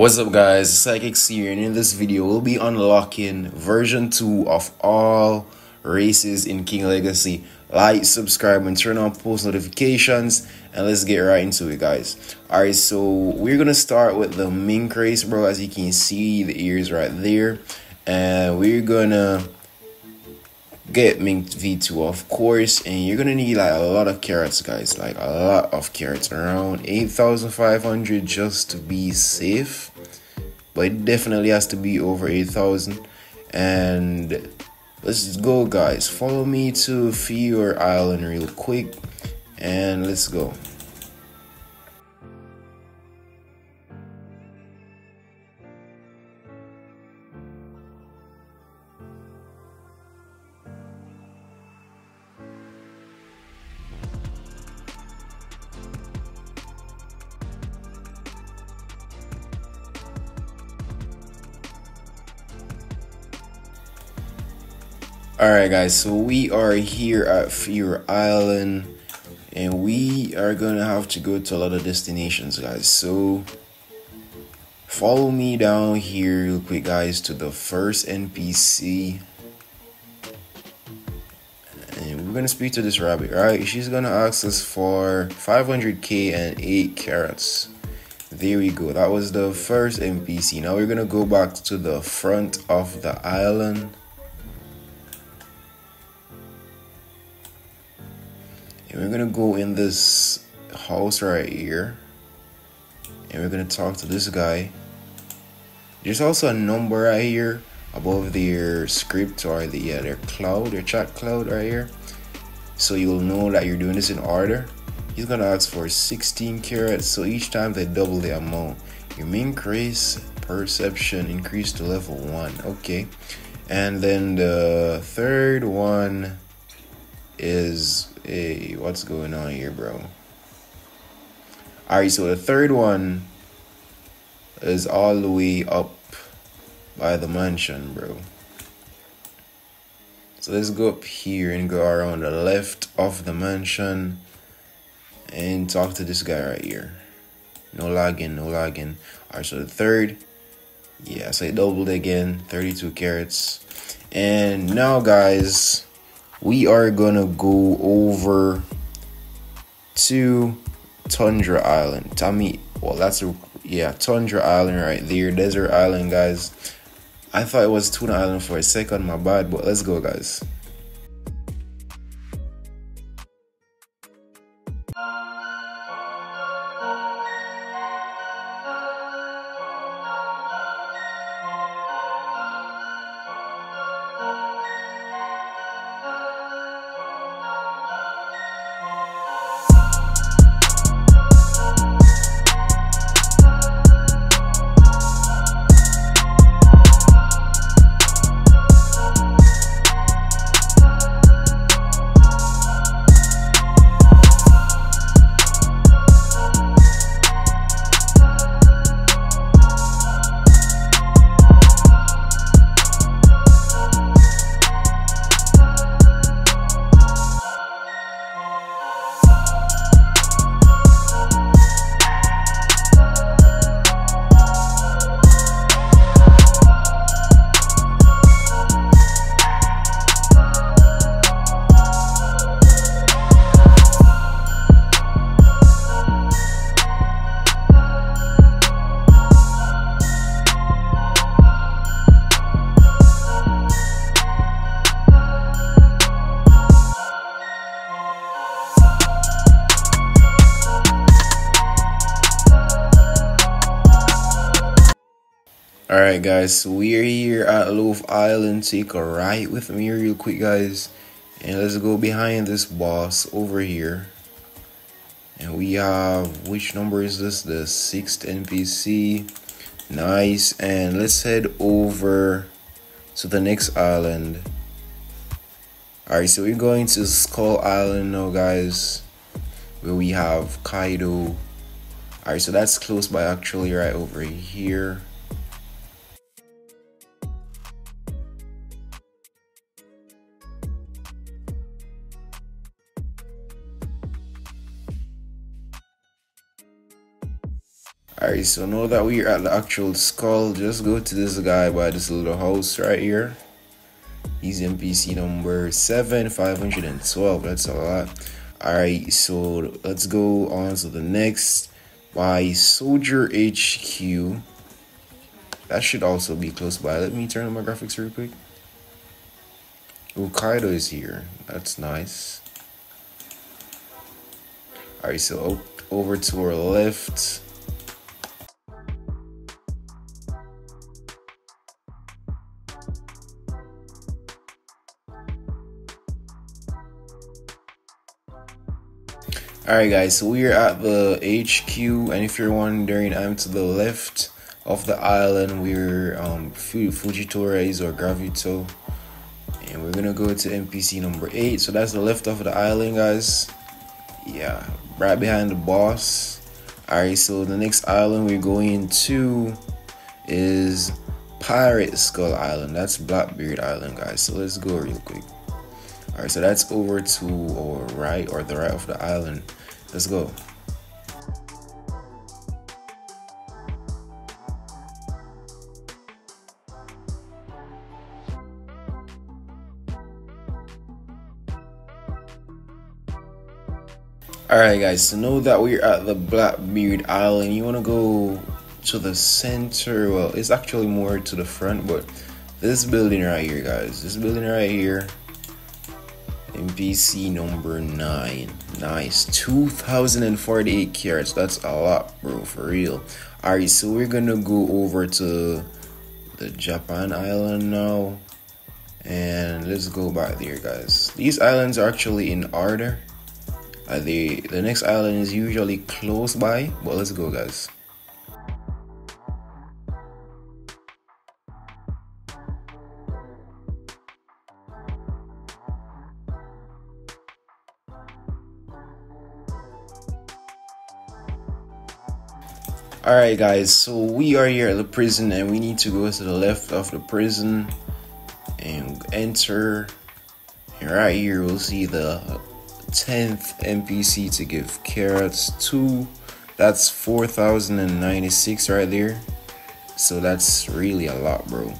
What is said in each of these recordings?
What's up guys, Sike X here and in this video we'll be unlocking version 2 of all races in King Legacy. Like, subscribe and turn on post notifications and let's get right into it guys. Alright so we're gonna start with the mink race bro as you can see the ears right there and we're gonna get Mink V2 of course and you're gonna need like a lot of carrots guys like a lot of carrots around 8,500 just to be safe but it definitely has to be over 8,000 and let's go guys. Follow me to Fior Island real quick and let's go Alright guys, so we are here at Fear Island and we are gonna have to go to a lot of destinations guys. So follow me down here real quick guys to the first NPC. And we're gonna speak to this rabbit, right? She's gonna ask us for 500k and 8 carrots. There we go. That was the first NPC. Now we're gonna go back to the front of the island and we're gonna go in this house right here and we're gonna talk to this guy there's also a number right here above their script or the yeah, their cloud their chat cloud right here. So you'll know that you're doing this in order. He's gonna ask for 16 carrots so each time they double the amount. Your mink race perception increase to level one okay. And then the third one is Hey, what's going on here, bro? Alright, so the third one is all the way up by the mansion, bro. So let's go up here and go around the left of the mansion and talk to this guy right here. No lagging, no lagging. Alright, so the third, yeah, so it doubled again, 32 carrots. And now, guys, we are gonna go over to Tundra Island. Tommy, well, that's a yeah, Tundra Island right there, Desert Island, guys. I thought it was Tuna Island for a second, my bad, but let's go, guys. Guys, we're here at Loaf Island. Take a ride with me real quick guys. And let's go behind this boss over here. And we have, which number is this? The sixth NPC. Nice. And let's head over to the next island. Alright, so we're going to Skull Island now guys. Where we have Kaido. Alright, so that's close by actually right over here. Alright, so now that we're at the actual skull, just go to this guy by this little house right here. He's NPC number 7, 512. That's a lot. Alright, so let's go on to the next by Soldier HQ. That should also be close by. Let me turn on my graphics real quick. Oh, Kaido is here. That's nice. Alright, so over to our left. Alright guys, so we are at the HQ and if you're wondering, I'm to the left of the island. We're um Fujitora or Gravito. And we're gonna go to NPC number 8. So that's the left of the island guys. Yeah, right behind the boss. Alright, so the next island we're going to is Pirate Skull Island. That's Blackbeard Island guys. So let's go real quick. All right, so that's over to or right or the right of the island. Let's go. Alright guys, so know that we're at the Blackbeard Island. You wanna go to the center. Well, it's actually more to the front, but this building right here, guys. This building right here NPC number 9. Nice. 2048 carrots. That's a lot, bro, for real. Alright, so we're gonna go over to the Japan island now. And let's go back there, guys. These islands are actually in order. Uh, the, the next island is usually close by, but let's go, guys. Alright guys, so we are here at the prison and we need to go to the left of the prison and enter. And right here we'll see the 10th NPC to give carrots to. That's 4,096 right there. So that's really a lot, bro.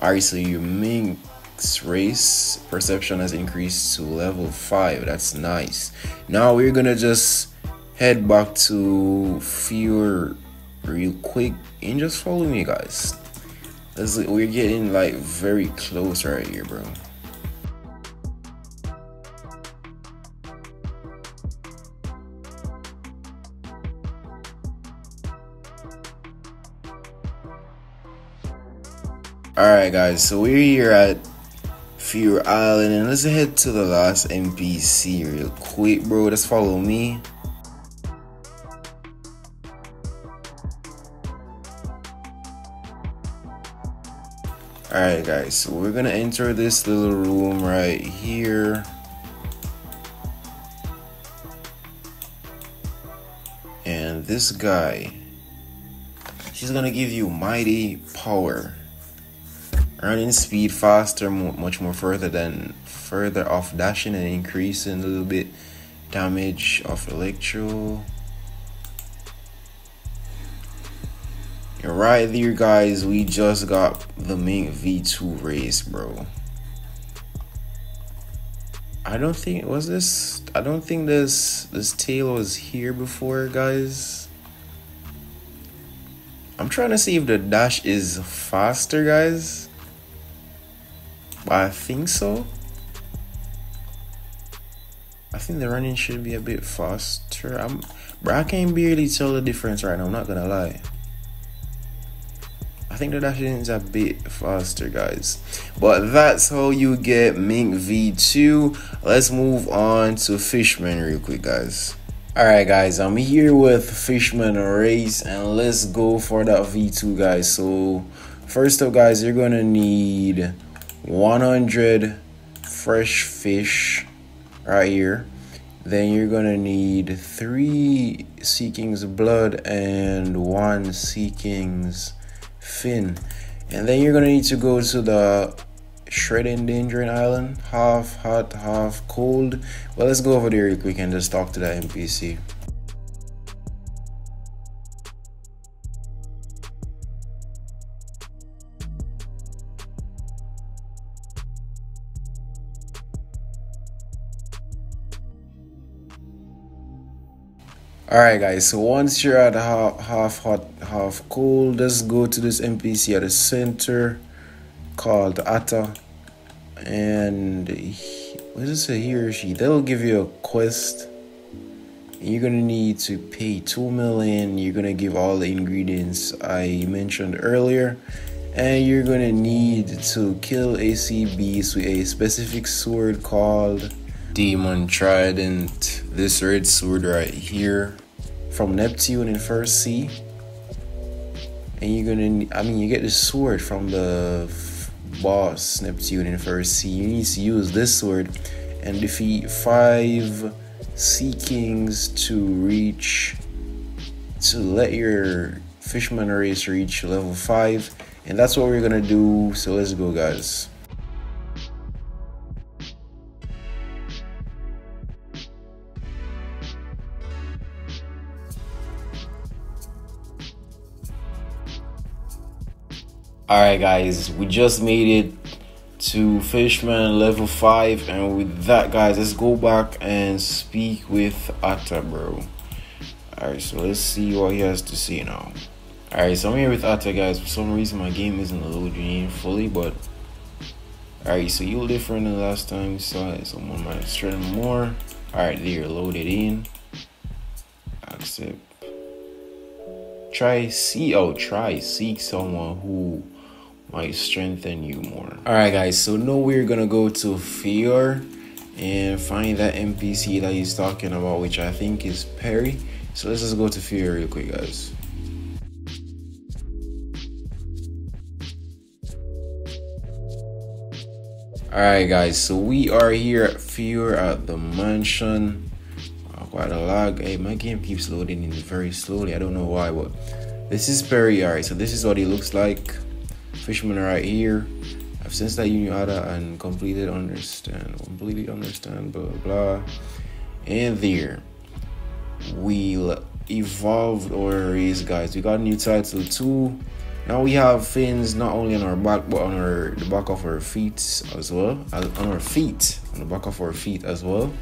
Alright, so your Minx race perception has increased to level 5. That's nice. Now we're gonna just head back to fewer real quick and just follow me guys Let's, we're getting like very close right here bro Alright guys, so we're here at Fear Island and let's head to the last NPC real quick bro. Just follow me. Alright guys, so we're gonna enter this little room right here. And this guy, she's gonna give you mighty power. Running speed faster, much more further than further off dashing and increasing a little bit damage of electro. Right there, guys, we just got the Mink V2 race, bro. I don't think it was this. I don't think this this tail was here before, guys. I'm trying to see if the dash is faster, guys. I think so. I think the running should be a bit faster. I'm, bro, I can barely tell the difference right now. I'm not gonna lie. I think the dashing is a bit faster, guys. But that's how you get Mink V2. Let's move on to Fishman real quick, guys. Alright guys, I'm here with Fishman Race and let's go for that V2 guys. So first up guys, you're gonna need 100 fresh fish right here. Then you're gonna need three Sea King's blood and one Sea King's fin and then you're gonna need to go to the shred endangering island. Half hot half cold. Well let's go over there real quick and just talk to that npc Alright guys, so once you're at half, half hot, half cold, just go to this NPC at the center called Atta and what does it he or she? They'll give you a quest. You're gonna need to pay two million. You're gonna give all the ingredients I mentioned earlier, and you're gonna need to kill ACBs with a specific sword called Demon Trident. This red sword right here from Neptune in First Sea. And you're gonna, I mean, you get the sword from the boss Neptune in First Sea. You need to use this sword and defeat five Sea Kings to reach, to let your Fishman race reach level 5. And that's what we're gonna do. So let's go, guys. Alright guys, we just made it to Fishman level 5 and with that guys, let's go back and speak with Atta bro. Alright, so let's see what he has to say now. Alright, so I'm here with Atta guys. For some reason my game isn't loading in fully, but Alright, so you different than last time you saw it. Someone might strengthen more. Alright, there, loaded in. Accept. Try see oh try seek someone who might strengthen you more. Alright guys, so now we're gonna go to fear and find that NPC that he's talking about, which I think is Perry. So let's just go to fear real quick guys. Alright guys, so we are here at Fior at the mansion. Oh, quite a lag. Hey, my game keeps loading in very slowly. I don't know why, but this is Perry. Alright, so this is what he looks like fisherman right here. I've since that you union ada and completed understand, completely understand, blah blah. And there, we evolved our race, guys. We got a new title too. Now we have fins not only on our back but on our the back of our feet as well. Uh, on our feet, on the back of our feet as well.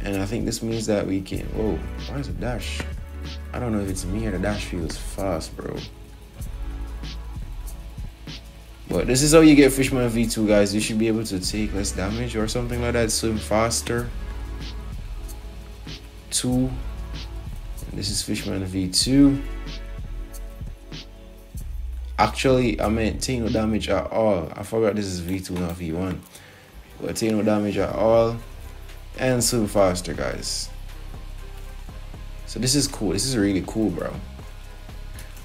And I think this means that we can. Whoa, why is it dash? I don't know if it's me or the dash feels fast, bro. But this is how you get Fishman V2, guys. You should be able to take less damage or something like that. Swim faster. Two. And this is Fishman V2. Actually, I meant take no damage at all. I forgot this is V2, not V1. But take no damage at all. And swim faster, guys. So this is cool. This is really cool, bro.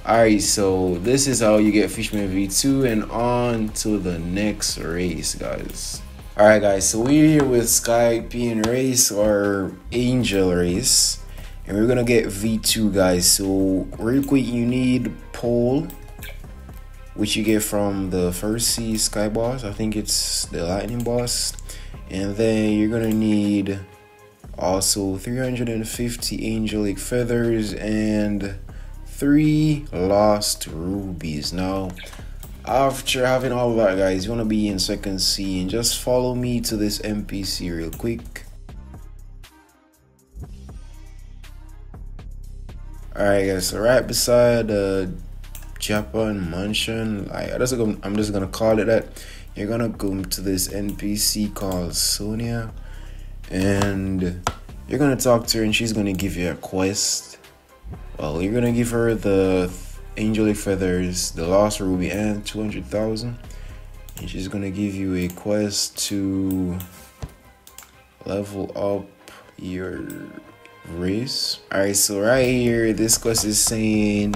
Alright, so this is how you get Fishman V2 and on to the next race, guys. Alright guys, so we're here with Sky Skypian race or Angel race. And we're gonna get V2 guys. So real quick you need pole which you get from the first sea sky boss. I think it's the lightning boss. And then you're gonna need also 350 angelic feathers and three lost rubies. Now, after having all that, guys, you want to be in second sea and just follow me to this NPC real quick. Alright, guys, so right beside the Japan mansion, like, just, I'm just gonna call it that. You're gonna go to this NPC called Sonia, and you're gonna talk to her, and she's gonna give you a quest well, you're gonna give her the angelic feathers, the lost ruby, and 200,000. And she's gonna give you a quest to level up your race. Alright, so right here, this quest is saying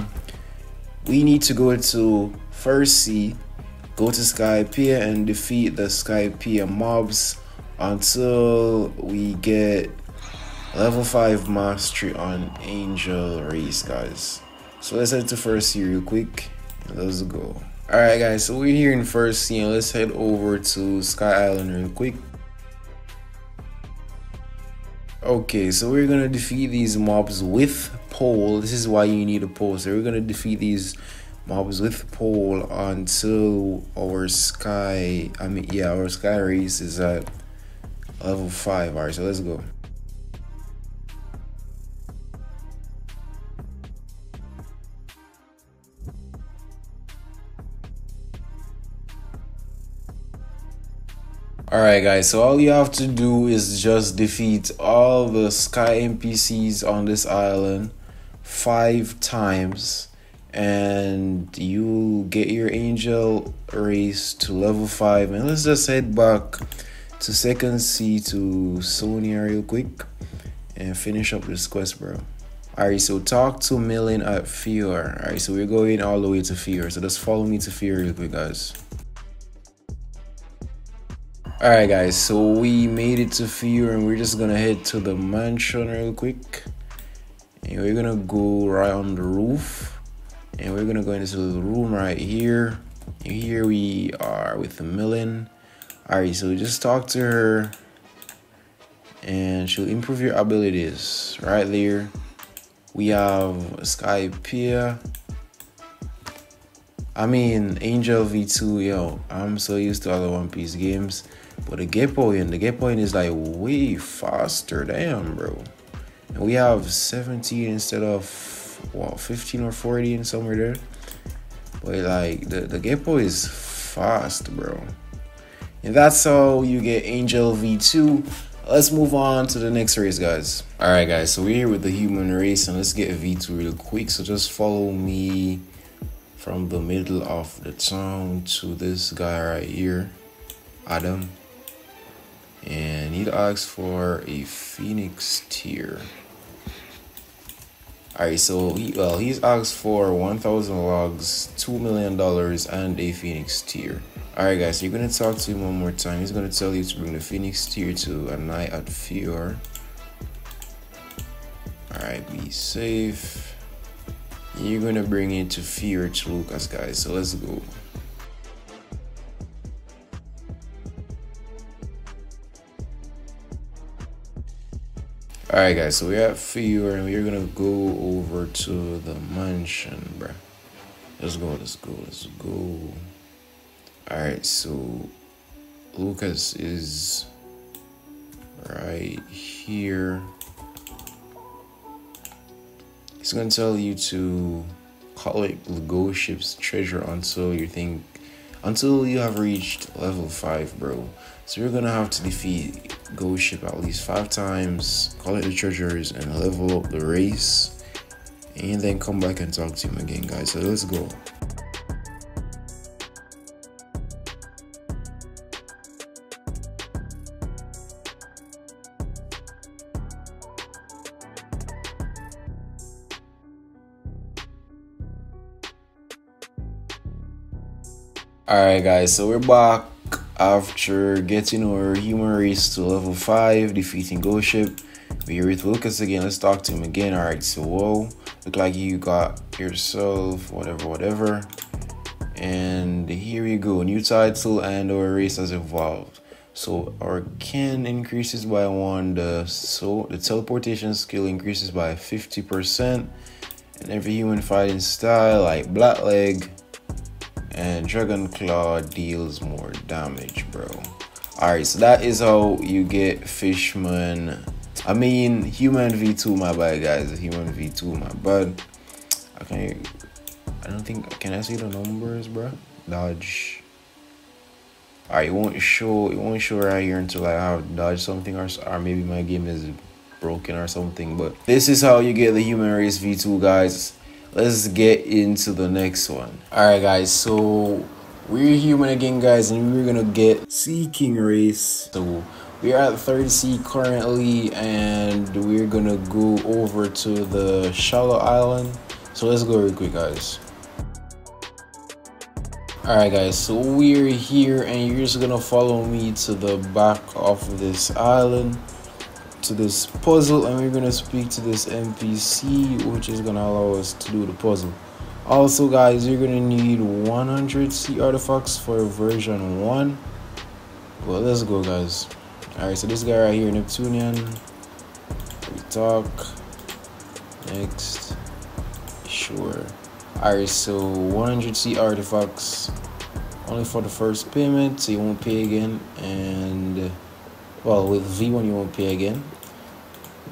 we need to go to First Sea, go to Skypiea, and defeat the Skypiea mobs until we get level 5 mastery on angel race guys. So let's head to first sea real quick. Let's go. All right guys so we're here in first and let's head over to sky island real quick. Okay so we're gonna defeat these mobs with pole. This is why you need a pole. So we're gonna defeat these mobs with pole until our sky i mean yeah our sky race is at level 5 all right so let's go Alright guys, so all you have to do is just defeat all the sky NPCs on this island five times and you'll get your angel race to level 5 and let's just head back to second sea to Sonia real quick and finish up this quest bro alright so talk to Millen at Fear. alright so we're going all the way to Fear. so just follow me to Fear real quick guys Alright guys, so we made it to Fear and we're just gonna head to the mansion real quick. And we're gonna go right on the roof. And we're gonna go into the room right here. And here we are with the Millen. Alright, so just talk to her and she'll improve your abilities. Right there. We have Skypiea. I mean, Angel V2, yo, I'm so used to other One Piece games. But the Gepoin, the Gepoin is like way faster. Damn, bro. And we have 17 instead of what 15 or 14 somewhere there. But like the, the Geppo is fast, bro. And that's how you get Angel V2. Let's move on to the next race, guys. Alright guys, so we're here with the human race and let's get V2 real quick. So just follow me from the middle of the town to this guy right here. Adam and he asks for a phoenix tear. all right so he well he's asked for 1000 logs 2 million dollars and a phoenix tear. all right guys so you're gonna talk to him one more time he's gonna tell you to bring the phoenix tear to a night at Fior all right be safe you're gonna bring it to Fior to lucas guys so let's go Alright guys, so we're at Fior and we're gonna go over to the mansion, bro. Let's go, let's go, let's go. Alright, so Lucas is right here. He's gonna tell you to collect ghost ship's treasure until you think until you have reached level 5 bro so you're gonna have to defeat Ghost Ship at least five times, collect the treasures, and level up the race. And then come back and talk to him again, guys. So let's go. Alright guys, so we're back after getting our human race to level 5, defeating Ghost Ship, we're with Lucas again. Let's talk to him again. Alright, so whoa. Look like you got yourself, whatever, whatever. And here we go. New title and our race has evolved. So our kin increases by one, the so the teleportation skill increases by 50%, and every human fighting style like Blackleg and Dragon Claw deals more damage, bro. Alright, so that is how you get Fishman. I mean, Human V2, my bad, guys. Human V2, my bad. Okay. I don't think. Can I see the numbers, bro? Dodge. Alright, it won't show. It won't show right here until I have dodge something, or or maybe my game is broken or something. But this is how you get the Human Race V2, guys let's get into the next one. All right guys so we're human again guys and we're gonna get sea king race. So we're at 30c currently and we're gonna go over to the shallow island. So let's go real quick guys. Alright guys, so we're here and you're just gonna follow me to the back of this island to this puzzle and we're gonna speak to this NPC which is gonna allow us to do the puzzle. Also guys, you're gonna need 100 sea artifacts for version 1. Well, let's go guys. Alright, so this guy right here, Neptunian. We talk. Next. Sure. Alright, so 100 sea artifacts only for the first payment, so you won't pay again. And well, with V1 you won't pay again.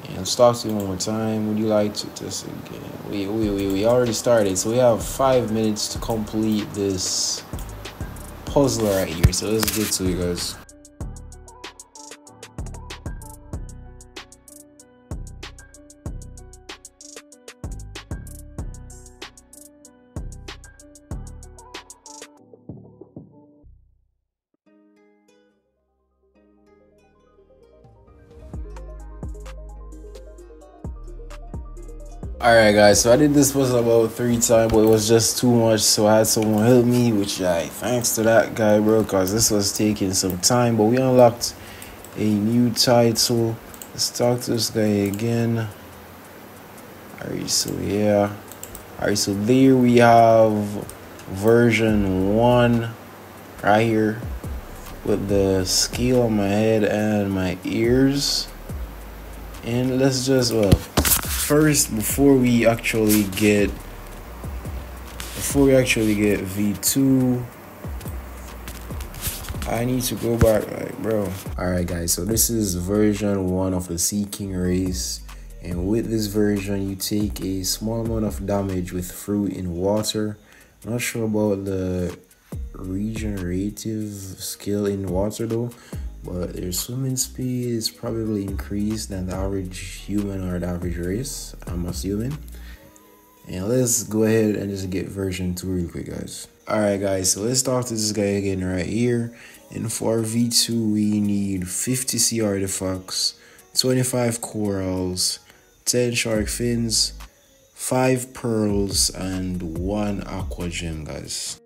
And to you one more time. Would you like to test again? We, we, we, we already started, so we have five minutes to complete this puzzle right here. So let's get to it, guys. Alright guys, so I did this puzzle about three times, but it was just too much, so I had someone help me, which I thanks to that guy, bro, because this was taking some time, but we unlocked a new title. Let's talk to this guy again. Alright, so yeah. Alright, so there we have version 1 right here with the scale on my head and my ears. And let's just, well, first before we actually get before we actually get V2 I need to go back like bro. Alright guys so this is version 1 of the Sea King race. And with this version you take a small amount of damage with fruit in water. Not sure about the regenerative skill in water though but their swimming speed is probably increased than the average human or the average race, I'm assuming. And let's go ahead and just get version 2 real quick, guys. Alright, guys, so let's talk to this guy again right here. And for V2, we need 50 sea artifacts, 25 corals, 10 shark fins, 5 pearls, and 1 aqua gem, guys.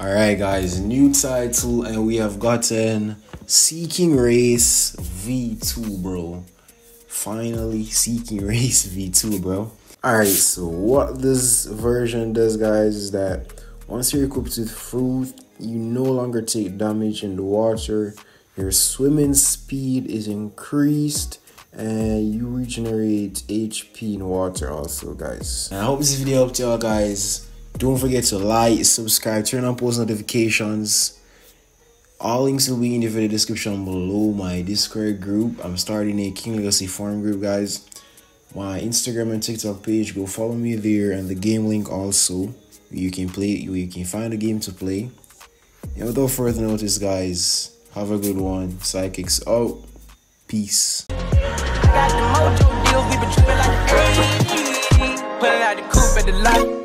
Alright guys, new title and we have gotten Sea King Race V2 bro. Finally Sea King Race V2 bro. Alright, so what this version does guys is that once you're equipped with fruit, you no longer take damage in the water, your swimming speed is increased, and you regenerate HP in water also guys. And I hope this video helped y'all guys. Don't forget to like, subscribe, turn on post notifications. All links will be in the video description below my Discord group. I'm starting a King Legacy forum group, guys. My Instagram and TikTok page, go follow me there, and the game link also. You can play, you can find a game to play. And without further notice, guys, have a good one. Sike X out. Peace. Thank you.